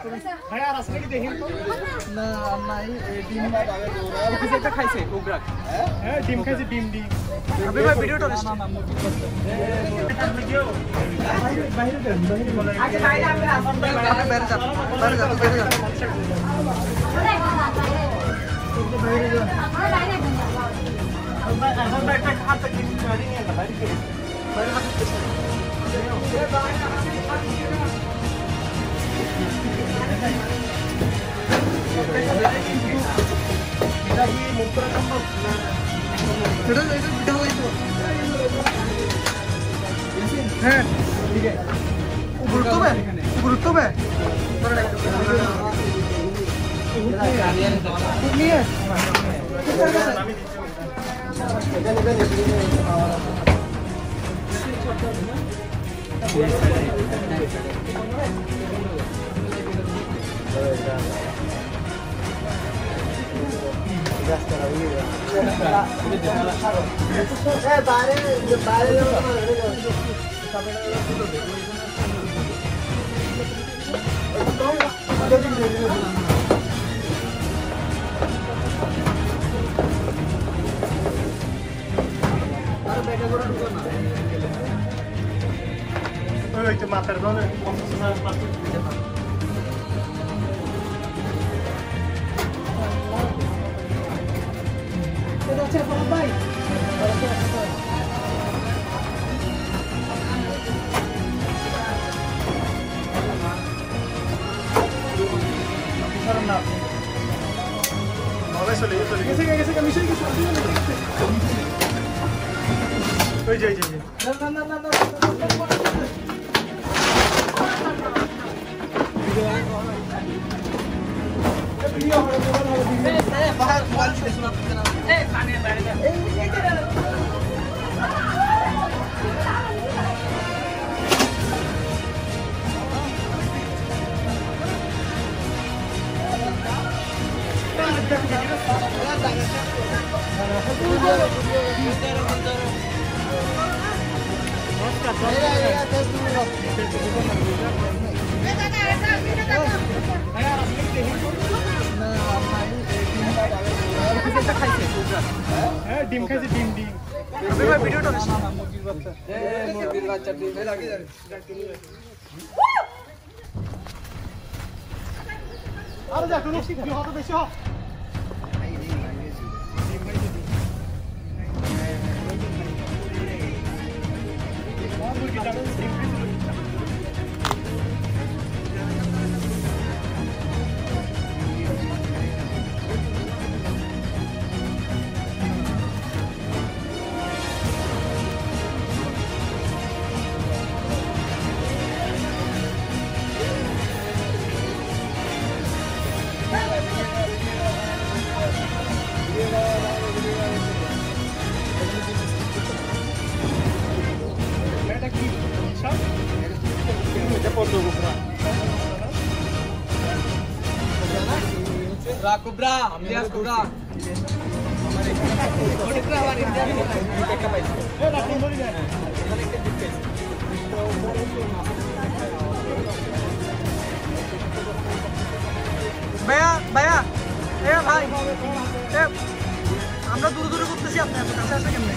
ভাই আর আসলে কি দেখেন তো না নাই এই ডিম কিছু একটা খাইছে কোবরা হ্যাঁ ডিম খাইছে ডিম ডিম আমি ভাই ভিডিওটা না না বাইরে দেন বাইরে আপনি বাইরে যান বাইরে যান বাইরে যান এখন একটা খাতা কিনে বাইরে নিয়ে না বাইরে খেয়ে বাইরে হাত দিতেছে হ্যাঁ ঠিক আছে গুরুত্ব বে গুরুত্ব বে নিয়ে আমি बारह más, perdón, confesionar más Ой, ой, ой, ой. Mira, mira, te হ্যাঁ, ডিম খাইছে ডিম ডিম। ভিডিওটা মুরগির বাচ্চা মুরগির বাচ্চা। ডিম লাগে আরে দেখো দুই হাতে বেশি হোক রা কোবরা ইলিয়াস কোবরা কোবরা আবার ইন্ডিয়া একটা পাইছে এ রাখুন ধরি না ভাইয়া ভাইয়া এ ভাই এ আমরা দূরে দূরে করতেছি আপনি এত কাছে আসলে কেমনে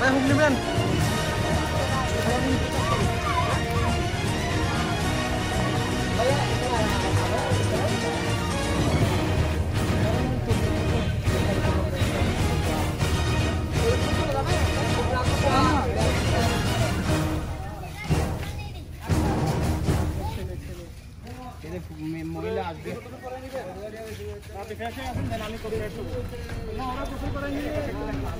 Mai Hùng Liêm Lên जैसे यहाँ से मैलानी को रेट ना और कुछ करेंगे